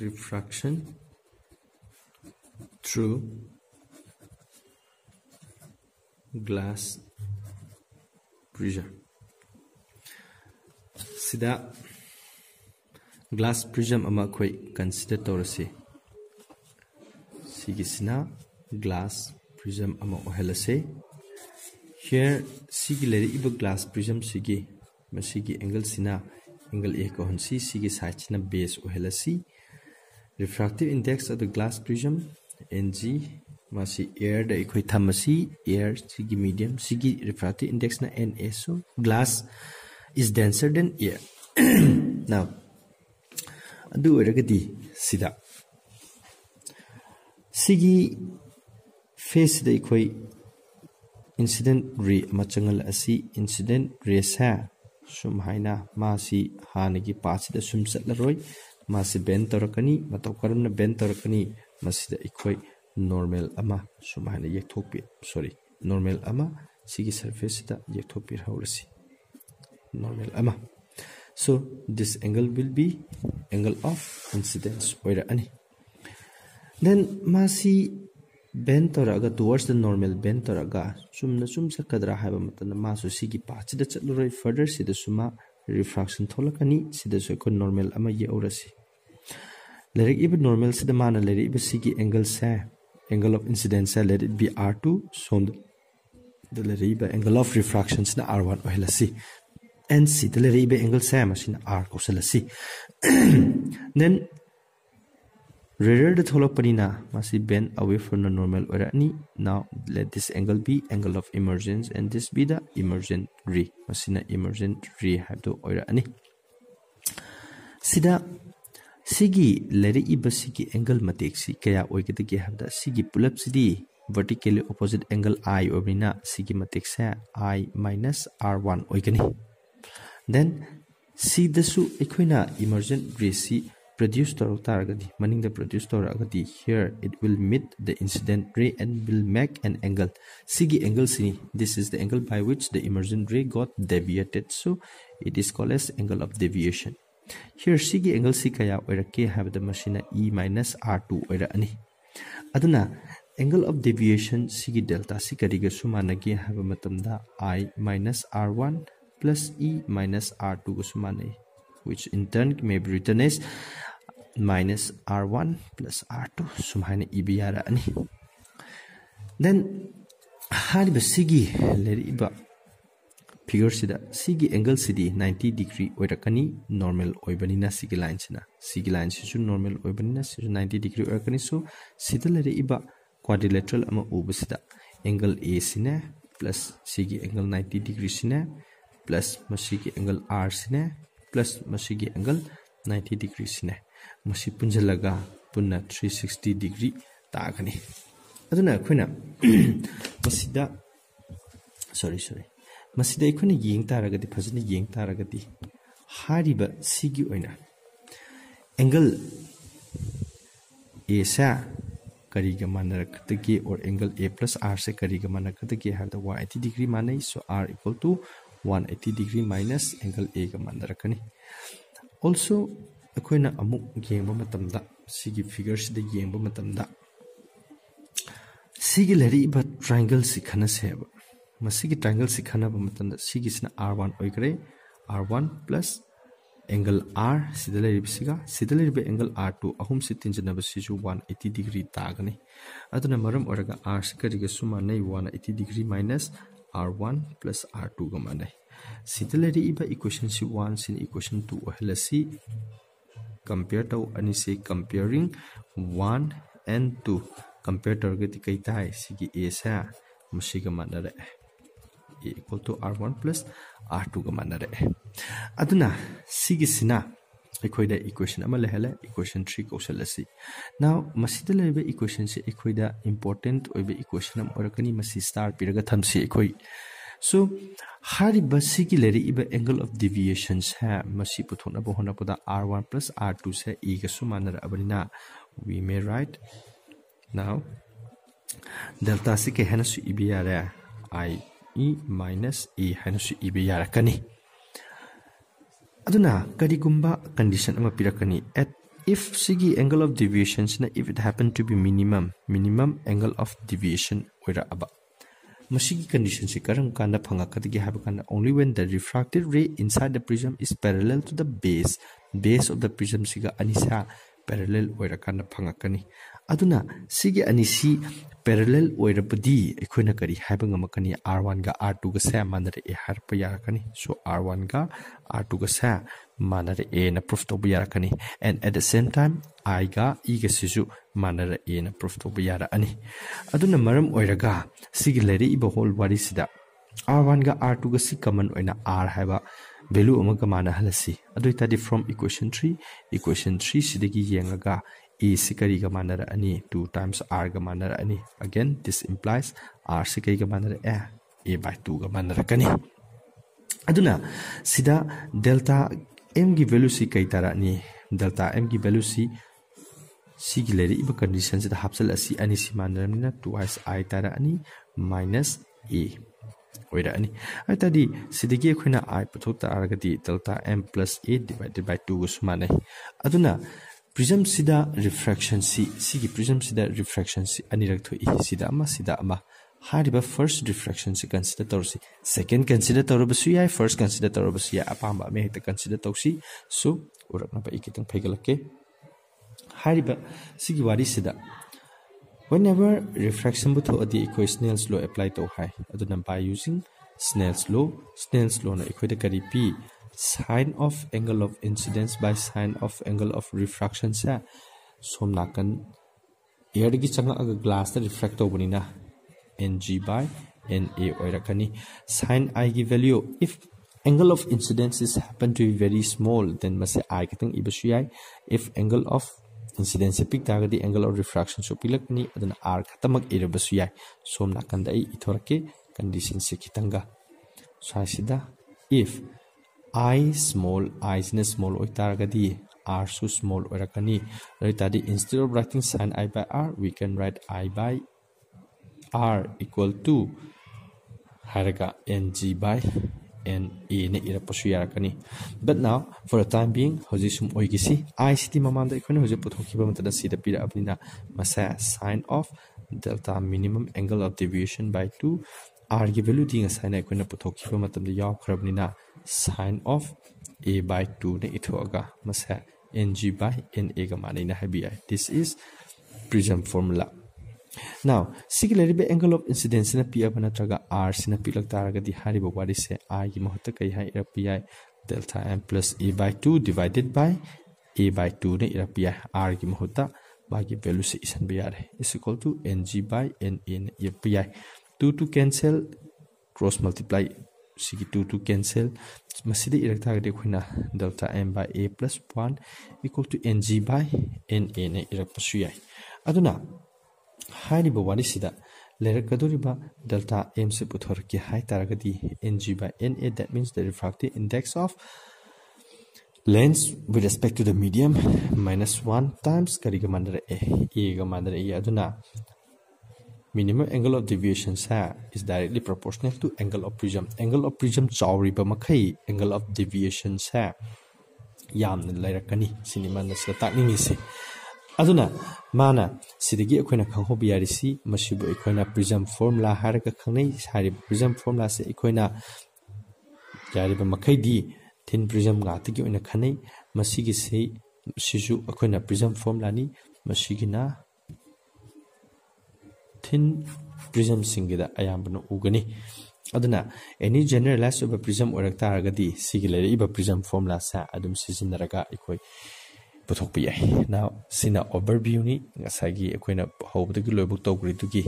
refraction through glass prism sida glass prism ama khoi consider torasi sigisina glass prism ama ohelase here sigi leri iba glass prism sigi masigi angle sina angle a ko hansi sigi side sina base ohelasi refractive index of the glass prism ng masi air da ikhoi thamasi air sigi medium sigi refractive index na na so glass is denser than air now adu oragadi sida sigi face da ikhoi incident रे ama changal asi incident रे sa sum haina ma si hanagi pachi da sum satlaroi ben torakani matau karamna ben torakani masida ikhoi normal ama sum haina yekthokpi sorry normal ama sigi surface da yekthokpi haurasi normal ama so this angle will be angle of incidence oira ani then masi bend toraga towards the normal bend toraga chumna chum sakadra haiba matana masu sigi pachida chatluroi further sida suma refraction tholakani sida so ko normal ama ye orasi lerek ibe normal sida mana lerek ibe sigi angle sa angle of incidence sa let it be r2 so the lerek ibe angle of refraction sina r1 ohelasi and c the lerek ibe angle sa machine r ko selasi then Rear the tholopanina must be bent away from the normal orani. Now let this angle be angle of emergence angle मत क्या ओगदगी पुलप से vertically opposite angle I सिगी मत I minus R one ओगनी then सिदना emergent ग्रेस प्रड्यूस तौर तारगद प्रड्यूस तौर here it will meet the incident ray and will make an angle angle से this is the angle by which the emergent ray got deviated so it is called as angle of deviation here sigi angle si kaya oirake the machine e minus r2 oira ani aduna angle of deviation sigi delta si kariga sumanagi have matamda i minus r1 plus e minus r2 go sumanai which in turn may be written as minus r1 plus r2 sumhaina iba yarani then hariba sigi leriba figure sida sigi angle sidi 90 degree oirakani normal oibanina sigi line sina sigi line sisu normal oibanina sisu 90 degree oirakani so sida leriba quadrilateral ama uba sida angle a sina plus sigi angle 90 degree sina plus masigi angle r sina plus masigi angle 90 degree sina ꯃꯁꯤ ꯄꯨꯟꯁꯤꯜꯂꯒ ꯄꯨꯟꯅ three sixty degree ꯇꯥꯒꯅꯤ ꯑꯗꯨꯅ ꯑꯩꯈꯣꯏꯅ ꯃꯁꯤꯗ sorry sorry ꯃꯁꯤꯗ ꯑꯩꯈꯣꯏꯅ ꯌꯦꯡ ꯇꯥꯔꯒꯗꯤ ꯐꯖꯅ ꯌꯦꯡ ꯇꯥꯔꯒꯗꯤ ꯍꯥꯏꯔꯤꯕ ꯁꯤꯒꯤ ꯑꯣꯏꯅ ꯑꯦꯡꯒꯜ ꯑꯦꯁꯦ ꯀꯔꯤꯒ ꯃꯥꯟꯅꯔꯛꯀꯗꯒꯦ ꯑꯣꯔ ꯑꯦꯡꯒꯜ ꯑꯦ ꯄ꯭ꯂꯁ ꯑꯥꯔꯁꯦ ꯀꯔꯤꯒ ꯃꯥꯟꯅꯔꯛꯀꯗꯒꯦ ꯍꯥꯏꯕꯗ ꯋꯥꯟ ꯑꯩꯠꯇꯤ ꯗꯤꯒ꯭ꯔꯤ ꯃꯥꯟꯅꯩ ꯁꯣ R equal two one eighty degree minus angle ꯑꯦꯒ ꯃꯥꯟꯅꯔꯛꯀꯅꯤ also ꯑꯩꯈꯣꯏꯅ ꯑꯃꯨꯛ ꯌꯦꯡꯕ ꯃꯇꯝꯗ ꯁꯤꯒꯤ ꯐꯤꯒꯔꯁꯤꯗ ꯌꯦꯡꯕ ꯃꯇꯝꯗ ꯁꯤꯒꯤ ꯂꯩꯔꯛꯏꯕ ꯇ꯭ꯔꯥꯏꯡꯒꯜꯁꯤ ꯈꯟꯅꯁꯦꯕ ꯃꯁꯤꯒꯤ ꯇ꯭ꯔꯥꯏꯡꯒꯜꯁꯤ ꯈꯟꯅꯕ ꯃꯇꯝꯗ ꯁꯤꯒꯤꯁꯤꯅ ꯑꯥꯔ ꯋꯥꯟ ꯑꯣꯏꯈ꯭ꯔꯦ R one plus angle R ꯁꯤꯗ ꯂꯩꯔꯤꯕꯁꯤꯒ ꯁꯤꯗ ꯂꯩꯔꯤꯕ angle R to ꯑꯍꯨꯝꯁꯤ ꯇꯤꯟꯖꯟꯅꯕꯁꯤꯁꯨ one eighty degree ꯇꯥꯒꯅꯤ ꯑꯗꯨꯅ ꯃꯔꯝ ꯑꯣꯏꯔꯒ ꯑꯥꯔꯁꯤ ꯀꯔꯤꯒꯁꯨ ꯃꯥꯟꯅꯩ one eighty degree minus R one plus R two का माने सिद लेरिबा equation C one sin equation two ओहलसी compare to ani se comparing 1 and 2 compare target kai tai sigi a sa masiga manare a equal to r1 plus r2 ga manare aduna sigi sina ꯑꯩꯈꯣꯏꯗ equation ꯑꯃ ꯂꯩꯍꯜꯂꯦ equation three ꯀꯧꯁꯜꯂꯁꯤ ꯅꯥꯎ ꯃꯁꯤꯗ ꯂꯩꯔꯤꯕ ꯏꯀ꯭ꯋꯦꯁꯟꯁꯤ ꯑꯩꯈꯣꯏꯗ important ꯑꯣꯏꯕ equation ꯑꯃ ꯑꯣꯏꯔꯛꯀꯅꯤ ꯃꯁꯤ ꯁ꯭ꯇꯥꯔ ꯄꯤꯔꯒ ꯊꯝꯁꯤ ꯑꯩꯈꯣꯏ ꯁꯣ ꯍꯥꯏꯔꯤꯕ ꯁꯤꯒꯤ ꯂꯩꯔꯛꯏꯕ ꯑꯦꯡꯒꯜ ꯑꯣꯐ ꯗꯤꯚꯤꯌꯦꯁꯟꯁꯦ ꯃꯁꯤ ꯄꯨꯊꯣꯛꯅꯕ ꯍꯣꯠꯅꯕꯗ ꯑꯥꯔ ꯋꯥꯟ ꯄ꯭ꯂꯁ ꯑꯥꯔ ꯇꯨꯁꯦ ꯏꯒꯁꯨ ꯃꯥꯟꯅꯔꯛꯑꯕꯅꯤꯅ ꯋꯤ ꯃꯦ ꯔꯥꯏꯠ ꯅꯥꯎ ꯗꯦꯜꯇꯥꯁꯤ ꯀꯩ ꯍꯥꯏꯅꯁꯨ ꯏꯕ ꯌꯥꯔꯦ ꯑꯥꯏ ꯏ ꯃꯥꯏꯅꯁ ꯏ ꯍꯥꯏꯅꯁꯨ ꯏꯕ ꯌꯥꯔꯛꯀꯅꯤ ꯑꯗꯨꯅ ꯀꯔꯤꯒꯨꯝꯕ ꯀꯟꯗꯤꯁꯟ ꯑꯃ ꯄꯤꯔꯛꯀꯅꯤ eight if sigi angle of deviation na if it happen to be minimum minimum angle of deviation oira aba masigi condition si karam kanda phanga kadigi have kanda only when the refracted ray inside the prism is parallel to the base base of the prism siga anisa parallel oira kanda phanga kani Aduna sigi anisi parallel oirabudi ekhona kari haiba ngamakani r1 ga r2 ga sa manare e harpa yarakani so r1 ga r2 ga sa manare a na proof to yarakani and at the same time i ga e ga sisu manare a na proof to yara ani aduna maram oiraga sigi lere iba whole wari sida r1 ga r2 ga si common oina r haiba value amaga mana halasi adu tadi from equation 3 equation 3 sidagi yengaga e si kari ga manara ani 2 times r ga manara ani again this implies r si kari ga manara a a by 2 ga manara kani aduna sida delta m gi value si kai tara ni delta m gi value si si gi leri iba condition sida hapsal asi ani si manara ni na 2 i tara ani minus a ani atadi sidagi akhona i puthok taragati delta m plus a divided by 2 gusmane aduna prism sida refraction si sigi prism sida refraction si anirak thoi sida ama sida ama hariba first refraction si consider torsi second consider torobasu yai first consider torobasu ya apamba me hekta consider tosi so urakna ba ikitang phaigalake hariba sigi wari sida. Whenever refraction bu tho adi equation snell's law apply to hai. Aduna by using snell's law snell's law na equate kari p of angle of incidence by sine of angle of refraction sa som nakan air gi changa aga glass ta refract to bunina ng by na oirakani sine i gi value if angle of incidence is happen to be very small then mase i kitang ibasu yai if angle of incidence pic tagadi angle of refraction so pilakni adana r khatamak irabasu yai som nakan da i ithorake condition se kitanga so sasida if I small I sina small oitaragadi R su small oirakani tadi instead of writing sin I by R we can write I by R equal to haraga ng by n e ne irapasu yarakani but now for the time being hoji sum oigisi i city mamanda ikone hoji puthokiba matada sida pira apnina masa sin of delta minimum angle of deviation by 2 r gi value dinga sin ikone puthokiba matamda yaw khrabnina sine of a by 2 ne ithoga masa ng by na ga mani na habi this is prism formula now similarly be angle of incidence na pia bana traga r sina pilak taraga di hari wari se i gi mahota kai hai ra pi delta m plus a by 2 divided by a by 2 ne ira pi r gi mahota bagi value se isan bi are is equal to ng by na ne ira pi 2 to cancel cross multiply sigi 2 to cancel masidi irak ta de khoina delta m by a plus 1 equal to ng by na ne irak pasu yai aduna haini bo wani sida lerak kadoriba delta m se puthor ki hai taragadi ng by na that means the refractive index of lens with respect to the medium minus 1 times kariga mandara a a ga mandara a aduna minimum angle of deviation sa is directly proportional to angle of prism angle of prism chawri ba makhai angle of deviation sa yam na lairakani sinima na sa takningi si aduna mana sidagi akoina khangho biyari si masibu akoina prism formula haraka khangnai sari prism formula se akoina yari ba makhai di thin prism ga tigi oina khanai masigi se sisu akoina prism formula ni masigi na thin prism singida ayambana ugani aduna any generalized over prism orak taragadi sigi lere iba prism formula sa adum sizinaraga ikoi puthokpa yai now sina overview ni ngasagi akoina hobdagi loibuk tawgri dugi